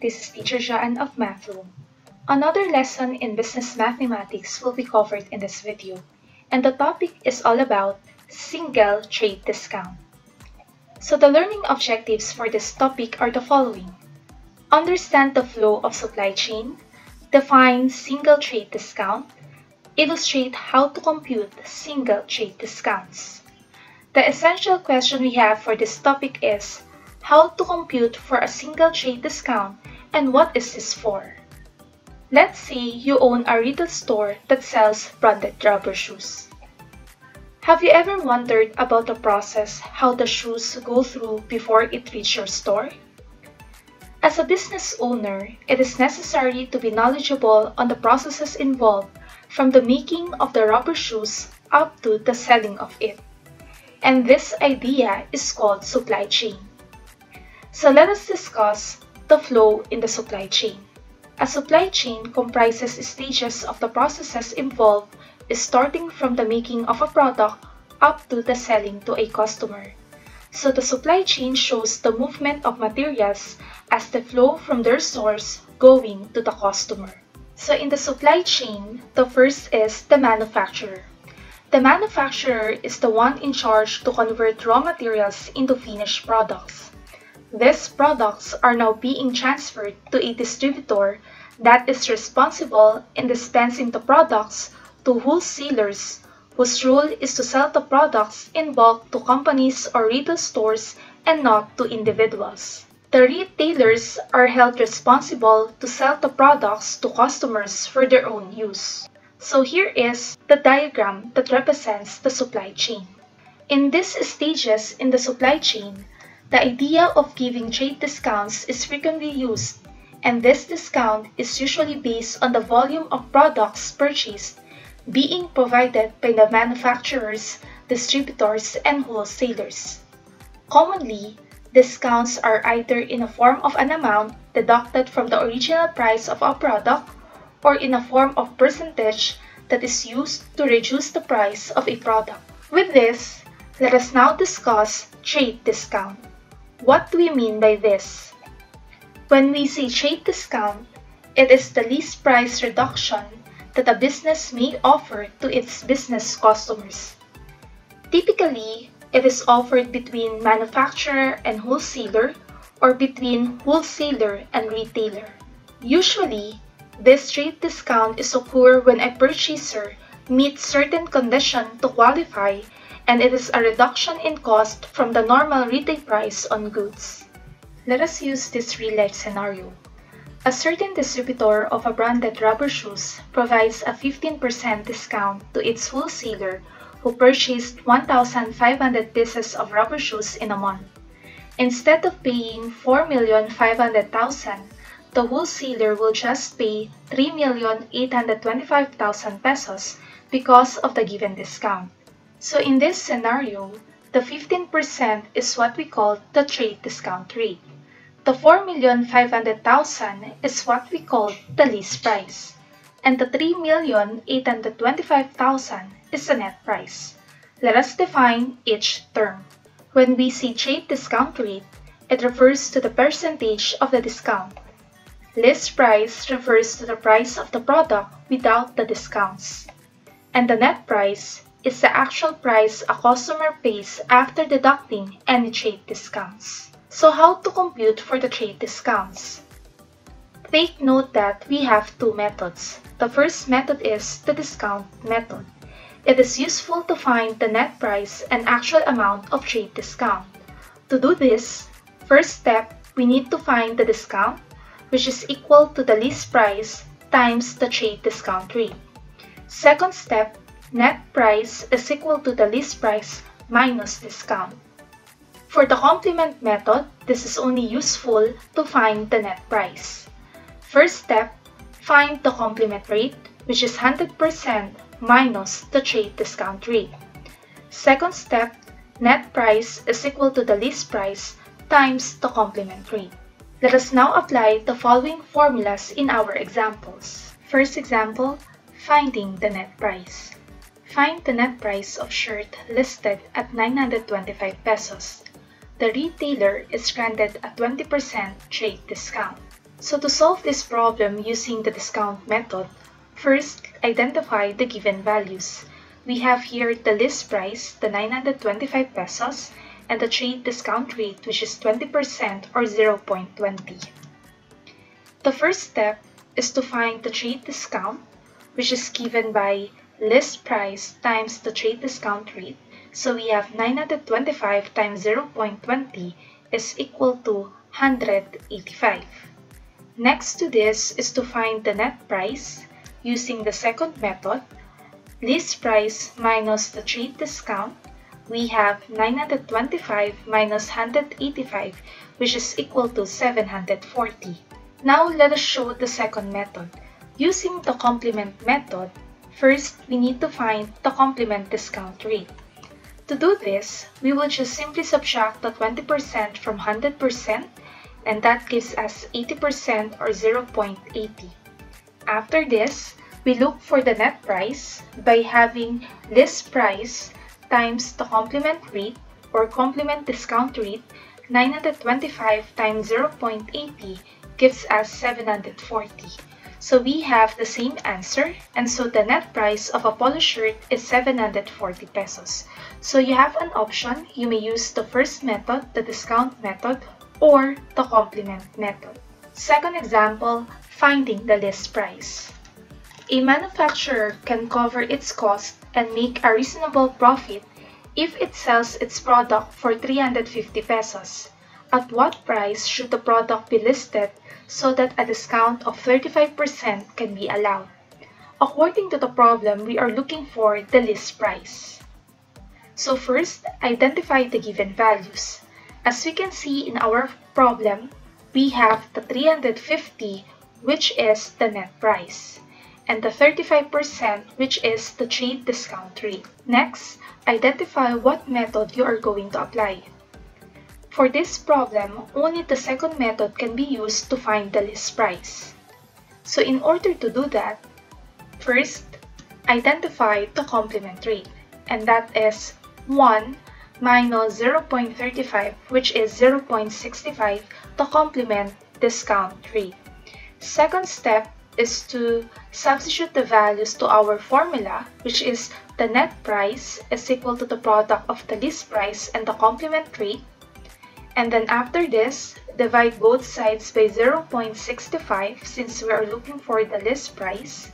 This is Teacher Joan of Math Room. Another lesson in business mathematics will be covered in this video, and the topic is all about single trade discount. So the learning objectives for this topic are the following. Understand the flow of supply chain, define single trade discount, illustrate how to compute single trade discounts. The essential question we have for this topic is how to compute for a single trade discount and what is this for. Let's say you own a retail store that sells branded rubber shoes. Have you ever wondered about the process how the shoes go through before it reaches your store? As a business owner, it is necessary to be knowledgeable on the processes involved from the making of the rubber shoes up to the selling of it. And this idea is called supply chain. So let us discuss the flow in the supply chain. A supply chain comprises stages of the processes involved starting from the making of a product up to the selling to a customer. So the supply chain shows the movement of materials as they flow from their source going to the customer. So in the supply chain, the first is the manufacturer. The manufacturer is the one in charge to convert raw materials into finished products. These products are now being transferred to a distributor that is responsible in dispensing the products to wholesalers whose role is to sell the products in bulk to companies or retail stores and not to individuals. The retailers are held responsible to sell the products to customers for their own use. So here is the diagram that represents the supply chain. In these stages in the supply chain, the idea of giving trade discounts is frequently used, and this discount is usually based on the volume of products purchased being provided by the manufacturers, distributors, and wholesalers. Commonly, discounts are either in the form of an amount deducted from the original price of a product or in a form of percentage that is used to reduce the price of a product. With this, let us now discuss trade discount. What do we mean by this? When we say trade discount, it is the least price reduction that a business may offer to its business customers. Typically, it is offered between manufacturer and wholesaler or between wholesaler and retailer. Usually, this trade discount is occur when a purchaser meets certain conditions to qualify and it is a reduction in cost from the normal retail price on goods. Let us use this real-life scenario. A certain distributor of a branded rubber shoes provides a 15% discount to its wholesaler who purchased 1,500 pieces of rubber shoes in a month. Instead of paying 4,500,000, the wholesaler will just pay 3,825,000 pesos because of the given discount. So in this scenario, the 15% is what we call the trade discount rate. The 4,500,000 is what we call the list price. And the 3,825,000 is the net price. Let us define each term. When we see trade discount rate, it refers to the percentage of the discount. List price refers to the price of the product without the discounts. And the net price is the actual price a customer pays after deducting any trade discounts. So how to compute for the trade discounts? Take note that we have two methods. The first method is the discount method. It is useful to find the net price and actual amount of trade discount. To do this, first step, we need to find the discount, which is equal to the list price times the trade discount rate. Second step, net price is equal to the list price minus discount. For the complement method, this is only useful to find the net price. First step, find the complement rate, which is 100% minus the trade discount rate. Second step, net price is equal to the list price times the complement rate. Let us now apply the following formulas in our examples. First example, finding the net price. Find the net price of shirt listed at 925 pesos. the retailer is granted a 20% trade discount. So to solve this problem using the discount method, first identify the given values. We have here the list price, the 925 pesos, and the trade discount rate which is 20% or 0.20. The first step is to find the trade discount which is given by list price times the trade discount rate. So we have 925 times 0.20 is equal to 185. Next to this is to find the net price using the second method. List price minus the trade discount. We have 925 minus 185 which is equal to 740. Now let us show the second method. Using the complement method, first we need to find the complement discount rate. To do this, we will just simply subtract the 20% from 100% and that gives us 80% or 0.80. After this, we look for the net price by having list price times the complement rate or complement discount rate 925 times 0.80 gives us 740. So we have the same answer and so the net price of a polo shirt is 740 pesos. So you have an option, you may use the first method, the discount method, or the complement method. Second example, finding the list price. A manufacturer can cover its cost and make a reasonable profit if it sells its product for 350 pesos. At what price should the product be listed so that a discount of 35% can be allowed. According to the problem, we are looking for the list price. So first, identify the given values. As we can see in our problem, we have the 350 which is the net price and the 35% which is the trade discount rate. Next, identify what method you are going to apply. For this problem, only the second method can be used to find the list price. So in order to do that, first, identify the complement rate, and that is 1 minus 0.35, which is 0.65, the complement discount rate. Second step is to substitute the values to our formula, which is the net price is equal to the product of the list price and the complement rate and then after this, divide both sides by 0.65 since we are looking for the list price.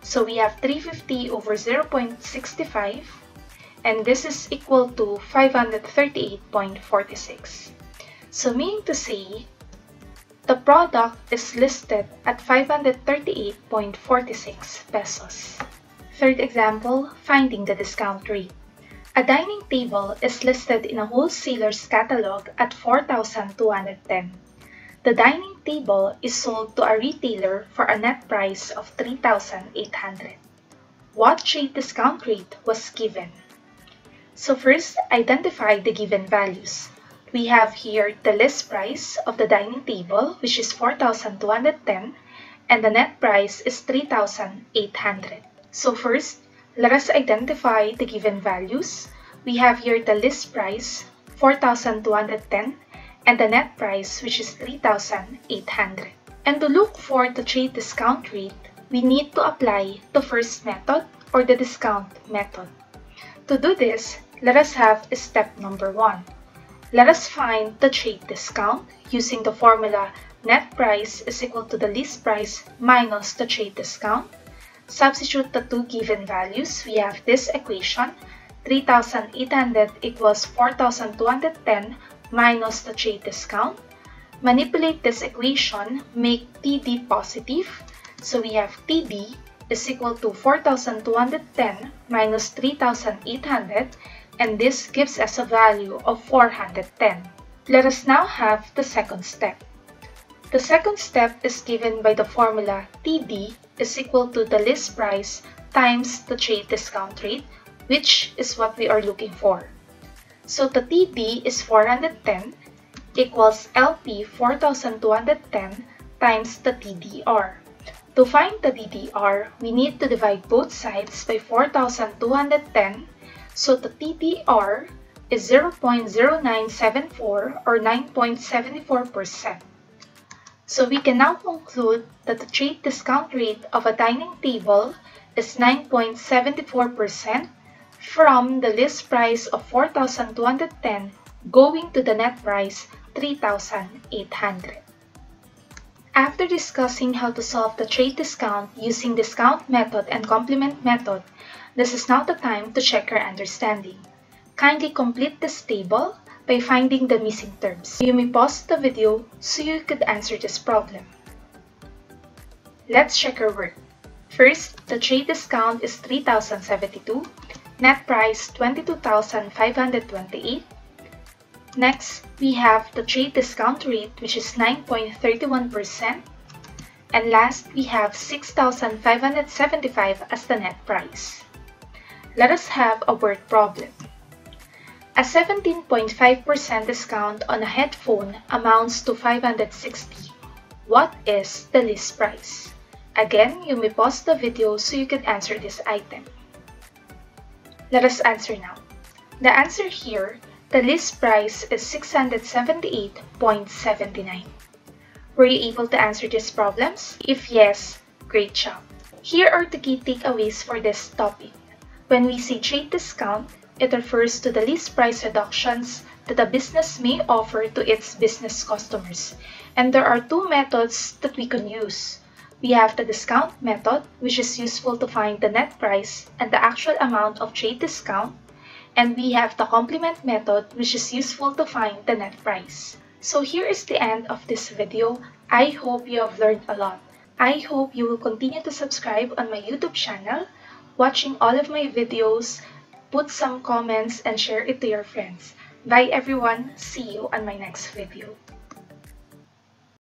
So we have 350 over 0.65 and this is equal to 538.46. So meaning to say, the product is listed at 538.46 pesos. Third example, finding the discount rate. A dining table is listed in a wholesaler's catalog at 4,210. The dining table is sold to a retailer for a net price of 3,800. What trade discount rate was given? So first, identify the given values. We have here the list price of the dining table, which is 4,210, and the net price is 3,800. So first, let us identify the given values. We have here the list price, 4,210, and the net price, which is 3,800. And to look for the trade discount rate, we need to apply the first method or the discount method. To do this, let us have step number one. Let us find the trade discount using the formula net price is equal to the list price minus the trade discount Substitute the two given values. We have this equation, 3,800 equals 4,210 minus the trade discount. Manipulate this equation, make TD positive. So we have TD is equal to 4,210 minus 3,800 and this gives us a value of 410. Let us now have the second step. The second step is given by the formula TD is equal to the list price times the trade discount rate, which is what we are looking for. So the TD is 410 equals LP 4210 times the TDR. To find the TDR, we need to divide both sides by 4210. So the TDR is 0.0974 or 9.74%. So we can now conclude that the trade discount rate of a dining table is 9.74% from the list price of 4,210 going to the net price 3,800. After discussing how to solve the trade discount using discount method and complement method, this is now the time to check your understanding. Kindly complete this table by finding the missing terms. You may pause the video so you could answer this problem. Let's check our work. First, the trade discount is 3,072, net price 22,528, Next, we have the trade discount rate, which is 9.31%. And last, we have 6,575 as the net price. Let us have a word problem. A 17.5% discount on a headphone amounts to 560. What is the list price? Again, you may pause the video so you can answer this item. Let us answer now. The answer here the list price is 678.79. Were you able to answer these problems? If yes, great job. Here are the key takeaways for this topic. When we say trade discount, it refers to the list price reductions that a business may offer to its business customers. And there are two methods that we can use. We have the discount method, which is useful to find the net price and the actual amount of trade discount and we have the complement method which is useful to find the net price. So here is the end of this video. I hope you have learned a lot. I hope you will continue to subscribe on my YouTube channel, watching all of my videos, put some comments and share it to your friends. Bye everyone, see you on my next video.